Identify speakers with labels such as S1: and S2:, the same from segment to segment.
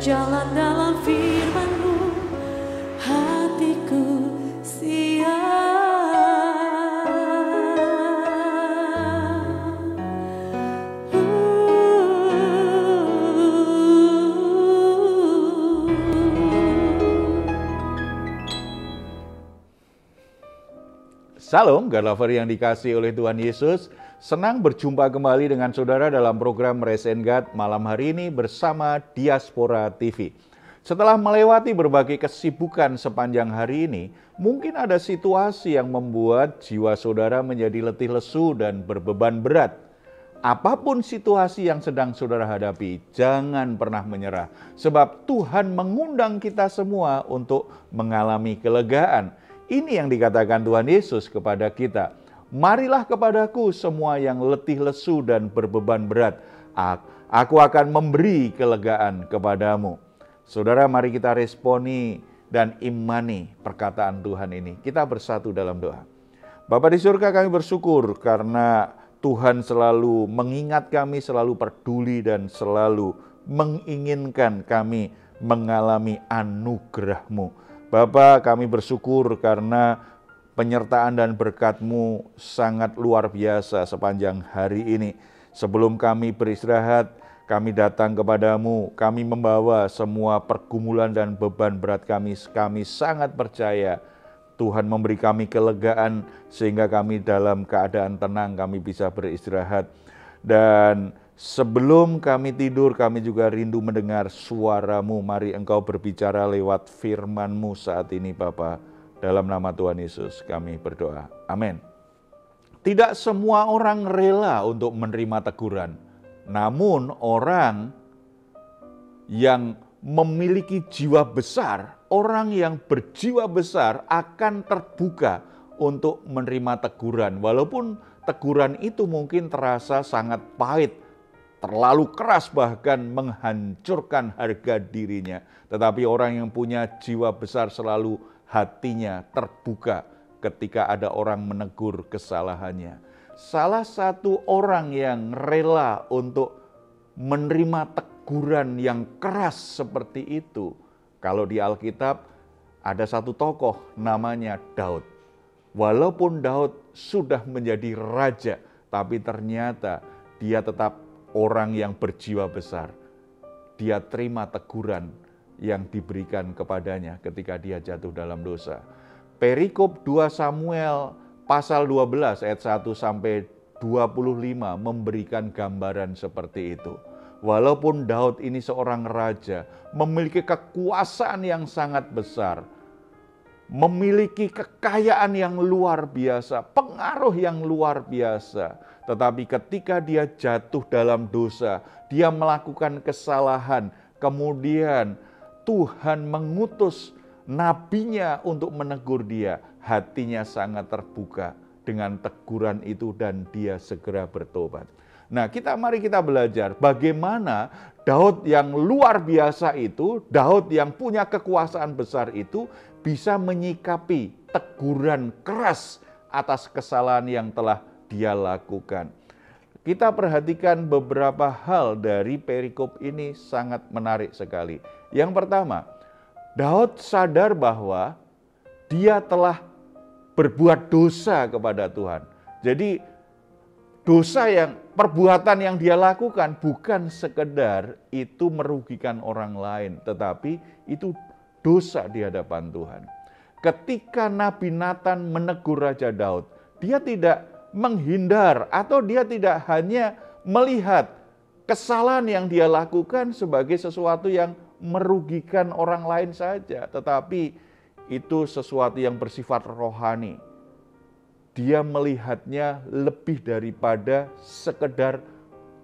S1: berjalan dalam firman-Mu hatiku
S2: Salam, God lover yang dikasih oleh Tuhan Yesus. Senang berjumpa kembali dengan saudara dalam program God malam hari ini bersama Diaspora TV. Setelah melewati berbagai kesibukan sepanjang hari ini, mungkin ada situasi yang membuat jiwa saudara menjadi letih lesu dan berbeban berat. Apa pun situasi yang sedang saudara hadapi, jangan pernah menyerah, sebab Tuhan mengundang kita semua untuk mengalami kelegaan. Ini yang dikatakan Tuhan Yesus kepada kita. Marilah kepadaku semua yang letih lesu dan berbeban berat. Aku akan memberi kelegaan kepadamu. Saudara, mari kita responi dan imani perkataan Tuhan ini. Kita bersatu dalam doa. Bapak di surga kami bersyukur karena Tuhan selalu mengingat kami, selalu peduli dan selalu menginginkan kami mengalami anugerah-Mu. Bapak kami bersyukur karena penyertaan dan berkat-Mu sangat luar biasa sepanjang hari ini. Sebelum kami beristirahat, kami datang kepadamu, kami membawa semua pergumulan dan beban berat kami. Kami sangat percaya Tuhan memberi kami kelegaan sehingga kami dalam keadaan tenang kami bisa beristirahat. Dan Sebelum kami tidur, kami juga rindu mendengar suaramu. Mari engkau berbicara lewat firmanmu saat ini Bapa. Dalam nama Tuhan Yesus kami berdoa. Amin. Tidak semua orang rela untuk menerima teguran. Namun orang yang memiliki jiwa besar, orang yang berjiwa besar akan terbuka untuk menerima teguran. Walaupun teguran itu mungkin terasa sangat pahit, terlalu keras bahkan menghancurkan harga dirinya. Tetapi orang yang punya jiwa besar selalu hatinya terbuka ketika ada orang menegur kesalahannya. Salah satu orang yang rela untuk menerima teguran yang keras seperti itu, kalau di Alkitab ada satu tokoh namanya Daud. Walaupun Daud sudah menjadi raja, tapi ternyata dia tetap orang yang berjiwa besar, dia terima teguran yang diberikan kepadanya ketika dia jatuh dalam dosa. Perikop 2 Samuel pasal 12 ayat 1 sampai 25 memberikan gambaran seperti itu. Walaupun Daud ini seorang raja, memiliki kekuasaan yang sangat besar, memiliki kekayaan yang luar biasa, pengaruh yang luar biasa, tetapi ketika dia jatuh dalam dosa, dia melakukan kesalahan, kemudian Tuhan mengutus nabinya untuk menegur dia, hatinya sangat terbuka dengan teguran itu dan dia segera bertobat. Nah, kita mari kita belajar bagaimana Daud yang luar biasa itu, Daud yang punya kekuasaan besar itu bisa menyikapi teguran keras atas kesalahan yang telah dia lakukan. Kita perhatikan beberapa hal dari perikop ini sangat menarik sekali. Yang pertama, Daud sadar bahwa dia telah berbuat dosa kepada Tuhan. Jadi dosa yang perbuatan yang dia lakukan bukan sekedar itu merugikan orang lain, tetapi itu dosa di hadapan Tuhan. Ketika Nabi Nathan menegur Raja Daud, dia tidak menghindar atau dia tidak hanya melihat kesalahan yang dia lakukan sebagai sesuatu yang merugikan orang lain saja, tetapi itu sesuatu yang bersifat rohani. Dia melihatnya lebih daripada sekedar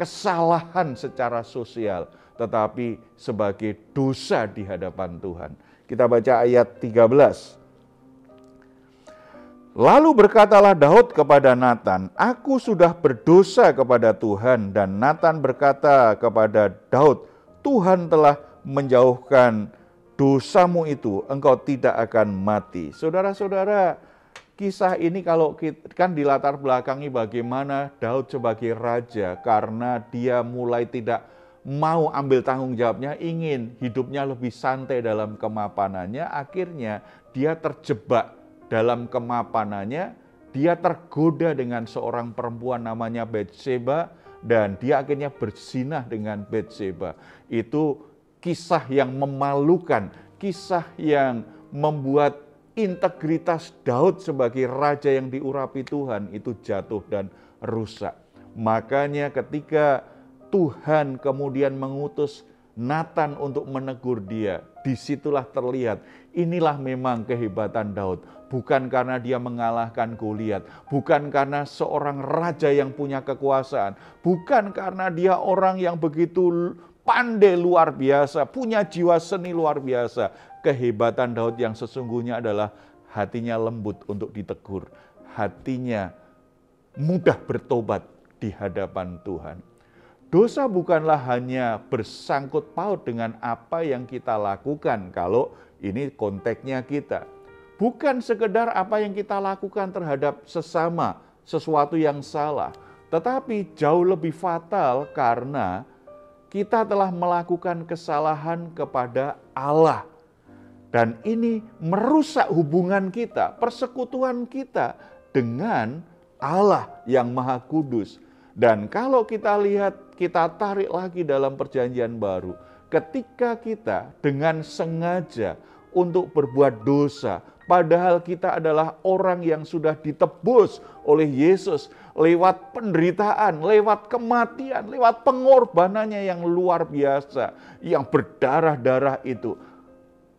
S2: kesalahan secara sosial, tetapi sebagai dosa di hadapan Tuhan. Kita baca ayat 13. Lalu berkatalah Daud kepada Nathan, "Aku sudah berdosa kepada Tuhan." Dan Nathan berkata kepada Daud, "Tuhan telah menjauhkan dosamu itu, engkau tidak akan mati." Saudara-saudara, kisah ini kalau kita, kan dilatar belakangi bagaimana Daud sebagai raja karena dia mulai tidak mau ambil tanggung jawabnya, ingin hidupnya lebih santai dalam kemapanannya, akhirnya dia terjebak dalam kemapanannya, dia tergoda dengan seorang perempuan namanya Betseba dan dia akhirnya bersinah dengan Betseba. Itu kisah yang memalukan, kisah yang membuat integritas Daud sebagai raja yang diurapi Tuhan itu jatuh dan rusak. Makanya ketika Tuhan kemudian mengutus Nathan untuk menegur dia, di situlah terlihat inilah memang kehebatan Daud. Bukan karena dia mengalahkan Goliat, bukan karena seorang raja yang punya kekuasaan, bukan karena dia orang yang begitu pandai luar biasa, punya jiwa seni luar biasa, kehebatan Daud yang sesungguhnya adalah hatinya lembut untuk ditegur, hatinya mudah bertobat di hadapan Tuhan. Dosa bukanlah hanya bersangkut paut dengan apa yang kita lakukan kalau ini konteksnya kita. Bukan sekedar apa yang kita lakukan terhadap sesama, sesuatu yang salah. Tetapi jauh lebih fatal karena kita telah melakukan kesalahan kepada Allah dan ini merusak hubungan kita, persekutuan kita dengan Allah yang Maha Kudus. Dan kalau kita lihat, kita tarik lagi dalam Perjanjian Baru, ketika kita dengan sengaja untuk berbuat dosa, padahal kita adalah orang yang sudah ditebus oleh Yesus lewat penderitaan, lewat kematian, lewat pengorbanannya yang luar biasa, yang berdarah-darah itu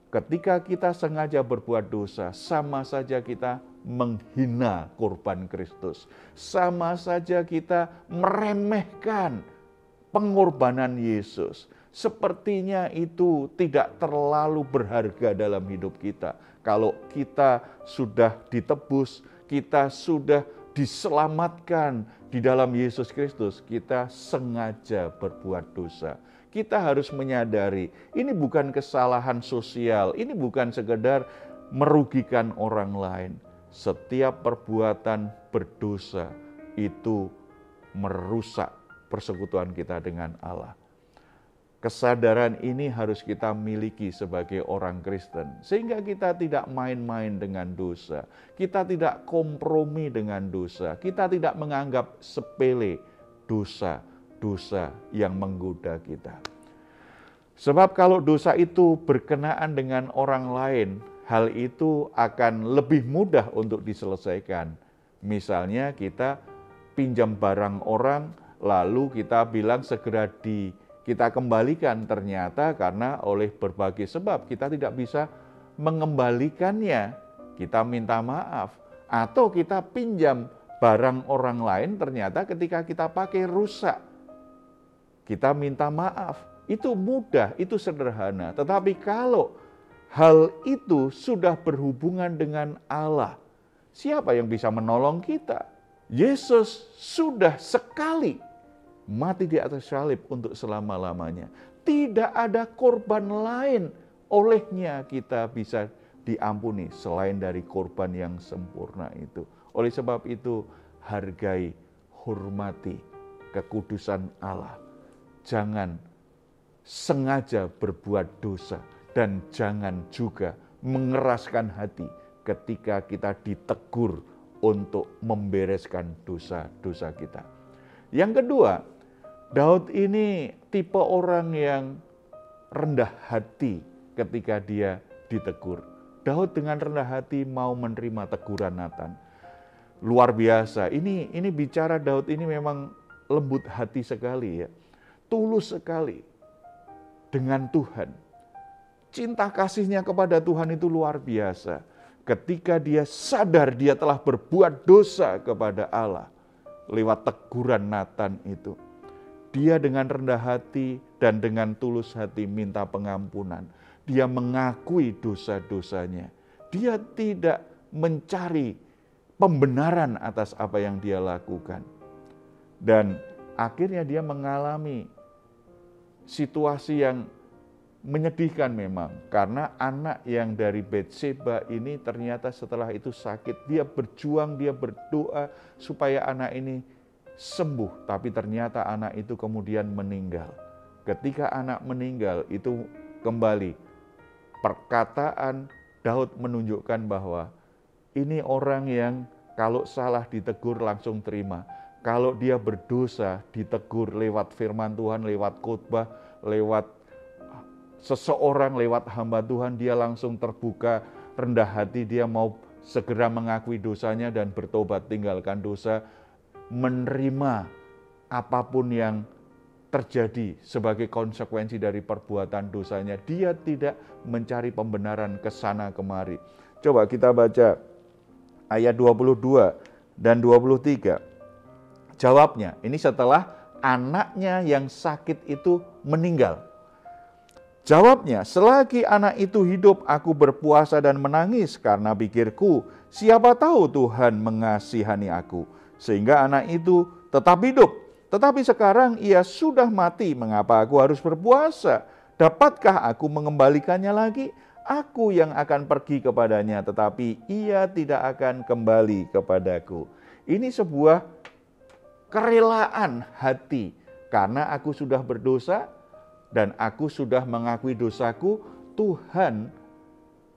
S2: Ketika kita sengaja berbuat dosa, sama saja kita menghina korban Kristus. Sama saja kita meremehkan pengorbanan Yesus. Sepertinya itu tidak terlalu berharga dalam hidup kita. Kalau kita sudah ditebus, kita sudah diselamatkan di dalam Yesus Kristus, kita sengaja berbuat dosa kita harus menyadari ini bukan kesalahan sosial, ini bukan sekedar merugikan orang lain. Setiap perbuatan berdosa itu merusak persekutuan kita dengan Allah. Kesadaran ini harus kita miliki sebagai orang Kristen, sehingga kita tidak main-main dengan dosa, kita tidak kompromi dengan dosa, kita tidak menganggap sepele dosa dosa yang menggoda kita. Sebab kalau dosa itu berkenaan dengan orang lain, hal itu akan lebih mudah untuk diselesaikan. Misalnya kita pinjam barang orang, lalu kita bilang segera di kita kembalikan ternyata karena oleh berbagai sebab kita tidak bisa mengembalikannya. Kita minta maaf atau kita pinjam barang orang lain ternyata ketika kita pakai rusak kita minta maaf. Itu mudah, itu sederhana. Tetapi kalau hal itu sudah berhubungan dengan Allah, siapa yang bisa menolong kita? Yesus sudah sekali mati di atas salib untuk selama-lamanya. Tidak ada korban lain olehnya kita bisa diampuni selain dari korban yang sempurna itu. Oleh sebab itu, hargai, hormati kekudusan Allah jangan sengaja berbuat dosa dan jangan juga mengeraskan hati ketika kita ditegur untuk membereskan dosa-dosa kita. Yang kedua, Daud ini tipe orang yang rendah hati ketika dia ditegur. Daud dengan rendah hati mau menerima teguran Nathan. Luar biasa. Ini ini bicara Daud ini memang lembut hati sekali ya tulus sekali dengan Tuhan. Cinta kasihnya kepada Tuhan itu luar biasa. Ketika dia sadar dia telah berbuat dosa kepada Allah lewat teguran Nathan itu. Dia dengan rendah hati dan dengan tulus hati minta pengampunan. Dia mengakui dosa-dosanya. Dia tidak mencari pembenaran atas apa yang dia lakukan. Dan akhirnya dia mengalami situasi yang menyedihkan memang karena anak yang dari Betseba ini ternyata setelah itu sakit dia berjuang dia berdoa supaya anak ini sembuh tapi ternyata anak itu kemudian meninggal. Ketika anak meninggal itu kembali. Perkataan Daud menunjukkan bahwa ini orang yang kalau salah ditegur langsung terima. Kalau dia berdosa ditegur lewat firman Tuhan, lewat khotbah, lewat seseorang, lewat hamba Tuhan, dia langsung terbuka, rendah hati, dia mau segera mengakui dosanya dan bertobat, tinggalkan dosa, menerima apa pun yang terjadi sebagai konsekuensi dari perbuatan dosanya. Dia tidak mencari pembenaran ke sana kemari. Coba kita baca ayat 22 dan 23. Jawabnya, ini setelah anaknya yang sakit itu meninggal. Jawabnya, selagi anak itu hidup, aku berpuasa dan menangis karena pikirku, siapa tahu Tuhan mengasihani aku, sehingga anak itu tetap hidup. Tetapi sekarang ia sudah mati, mengapa aku harus berpuasa? Dapatkah aku mengembalikannya lagi? Aku yang akan pergi kepadanya, tetapi ia tidak akan kembali kepadaku. Ini sebuah kerelaan hati, karena aku sudah berdosa, dan aku sudah mengakui dosaku, Tuhan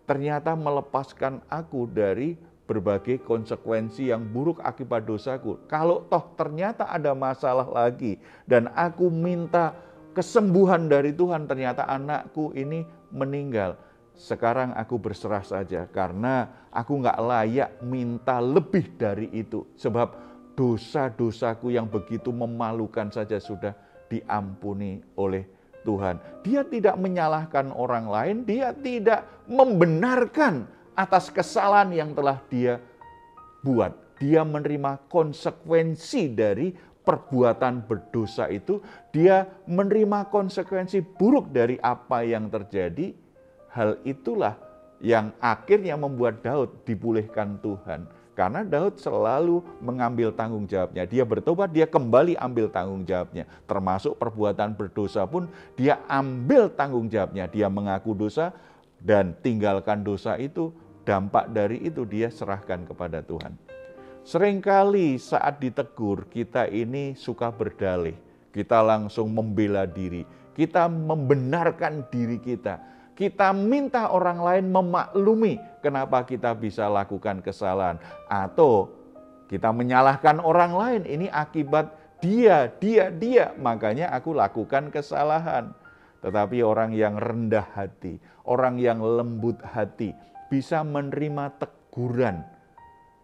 S2: ternyata melepaskan aku dari berbagai konsekuensi yang buruk akibat dosaku. Kalau toh ternyata ada masalah lagi dan aku minta kesembuhan dari Tuhan, ternyata anakku ini meninggal. Sekarang aku berserah saja karena aku nggak layak minta lebih dari itu. Sebab dosa-dosaku yang begitu memalukan saja sudah diampuni oleh Tuhan. Dia tidak menyalahkan orang lain, dia tidak membenarkan atas kesalahan yang telah dia buat. Dia menerima konsekuensi dari perbuatan berdosa itu, dia menerima konsekuensi buruk dari apa yang terjadi. Hal itulah yang akhirnya membuat Daud dipulihkan Tuhan karena Daud selalu mengambil tanggung jawabnya. Dia bertobat, dia kembali ambil tanggung jawabnya. Termasuk perbuatan berdosa pun dia ambil tanggung jawabnya. Dia mengaku dosa dan tinggalkan dosa itu. Dampak dari itu dia serahkan kepada Tuhan. Seringkali saat ditegur kita ini suka berdalih. Kita langsung membela diri. Kita membenarkan diri kita kita minta orang lain memaklumi kenapa kita bisa lakukan kesalahan. Atau kita menyalahkan orang lain, ini akibat dia, dia, dia. Makanya aku lakukan kesalahan. Tetapi orang yang rendah hati, orang yang lembut hati, bisa menerima teguran.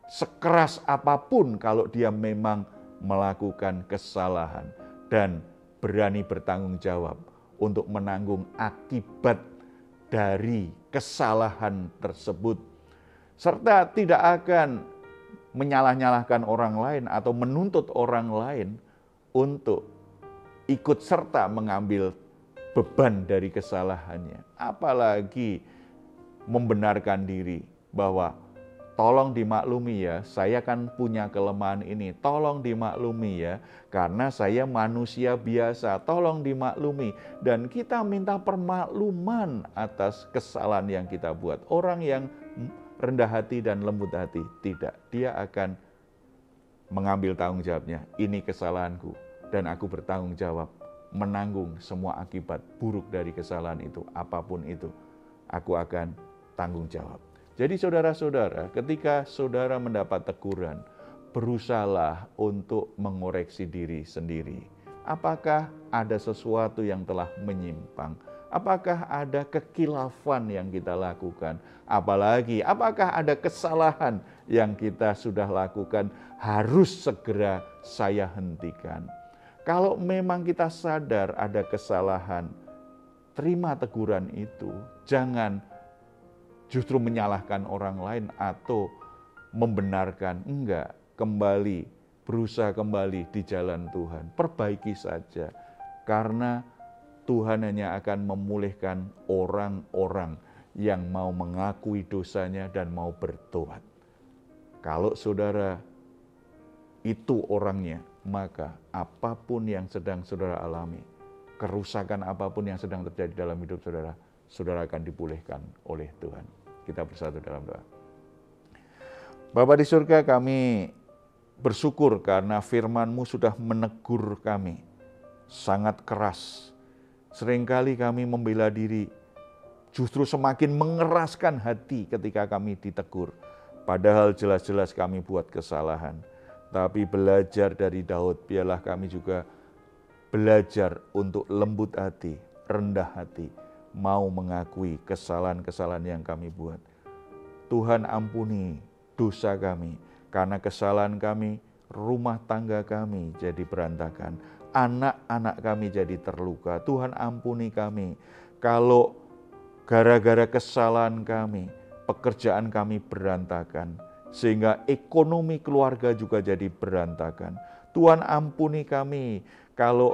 S2: Sekeras apa pun kalau dia memang melakukan kesalahan. Dan berani bertanggung jawab untuk menanggung akibat dari kesalahan tersebut, serta tidak akan menyalah-nyalahkan orang lain atau menuntut orang lain untuk ikut serta mengambil beban dari kesalahannya, apalagi membenarkan diri bahwa tolong dimaklumi ya, saya kan punya kelemahan ini, tolong dimaklumi ya, karena saya manusia biasa, tolong dimaklumi. Dan kita minta permakluman atas kesalahan yang kita buat. Orang yang rendah hati dan lembut hati, tidak. Dia akan mengambil tanggung jawabnya, ini kesalahanku, dan aku bertanggung jawab menanggung semua akibat buruk dari kesalahan itu, apa pun itu, aku akan tanggung jawab. Jadi saudara-saudara, ketika saudara mendapat teguran, berusahalah untuk mengoreksi diri sendiri. Apakah ada sesuatu yang telah menyimpang? Apakah ada kekilafan yang kita lakukan? Apalagi apakah ada kesalahan yang kita sudah lakukan harus segera saya hentikan. Kalau memang kita sadar ada kesalahan, terima teguran itu. Jangan justru menyalahkan orang lain atau membenarkan. Enggak, kembali, berusaha kembali di jalan Tuhan. Perbaiki saja, karena Tuhan hanya akan memulihkan orang-orang yang mau mengakui dosanya dan mau bertobat. Kalau saudara itu orangnya, maka apa pun yang sedang saudara alami, kerusakan apa pun yang sedang terjadi dalam hidup saudara, saudara akan dipulihkan oleh Tuhan. Kita bersatu dalam doa. Bapak di surga kami bersyukur karena firman-Mu sudah menegur kami sangat keras Seringkali kami membela diri, justru semakin mengeraskan hati ketika kami ditegur. Padahal jelas-jelas kami buat kesalahan. Tapi belajar dari Daud, biarlah kami juga belajar untuk lembut hati, rendah hati, mau mengakui kesalahan-kesalahan yang kami buat. Tuhan ampuni dosa kami, karena kesalahan kami, rumah tangga kami jadi berantakan anak-anak kami jadi terluka. Tuhan ampuni kami kalau gara-gara kesalahan kami, pekerjaan kami berantakan, sehingga ekonomi keluarga juga jadi berantakan. Tuhan ampuni kami kalau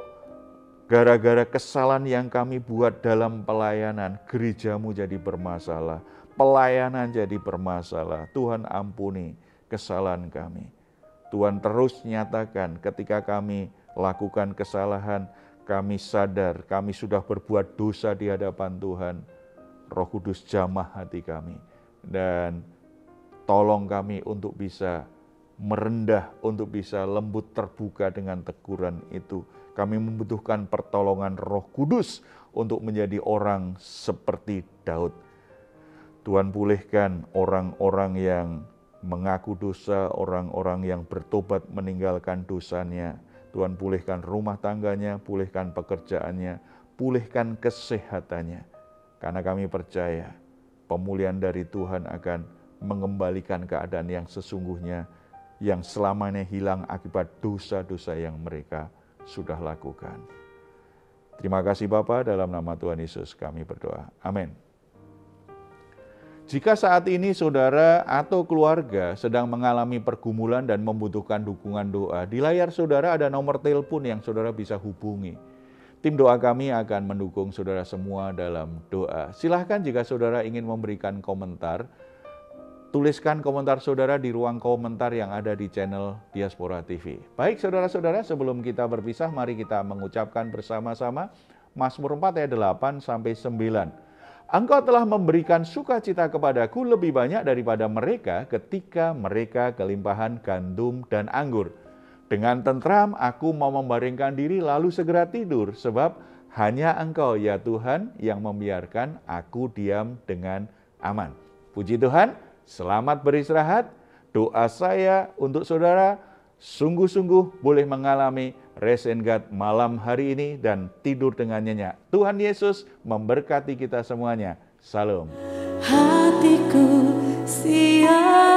S2: gara-gara kesalahan yang kami buat dalam pelayanan, gerejamu jadi bermasalah, pelayanan jadi bermasalah. Tuhan ampuni kesalahan kami. Tuhan terus nyatakan ketika kami lakukan kesalahan, kami sadar kami sudah berbuat dosa di hadapan Tuhan. Roh Kudus jamah hati kami dan tolong kami untuk bisa merendah, untuk bisa lembut terbuka dengan teguran itu. Kami membutuhkan pertolongan Roh Kudus untuk menjadi orang seperti Daud. Tuhan pulihkan orang-orang yang mengaku dosa, orang-orang yang bertobat meninggalkan dosanya, Tuhan pulihkan rumah tangganya, pulihkan pekerjaannya, pulihkan kesehatannya. Karena kami percaya pemulihan dari Tuhan akan mengembalikan keadaan yang sesungguhnya yang selamanya hilang akibat dosa-dosa yang mereka sudah lakukan. Terima kasih Bapa dalam nama Tuhan Yesus kami berdoa. Amin. Jika saat ini saudara atau keluarga sedang mengalami pergumulan dan membutuhkan dukungan doa, di layar saudara ada nomor telepon yang saudara bisa hubungi. Tim doa kami akan mendukung saudara semua dalam doa. Silahkan jika saudara ingin memberikan komentar, tuliskan komentar saudara di ruang komentar yang ada di channel Diaspora TV. Baik saudara-saudara, sebelum kita berpisah, mari kita mengucapkan bersama-sama Mazmur 4 ayat 8 sampai 9. Engkau telah memberikan sukacita kepadaku lebih banyak daripada mereka ketika mereka kelimpahan gandum dan anggur. Dengan tentram aku mau membaringkan diri lalu segera tidur, sebab hanya Engkau ya Tuhan yang membiarkan aku diam dengan aman. Puji Tuhan, selamat beristirahat. Doa saya untuk saudara, sungguh-sungguh boleh mengalami rest and God malam hari ini dan tidur dengan nyenyak. Tuhan Yesus memberkati kita semuanya. Salam.
S1: Hatiku siap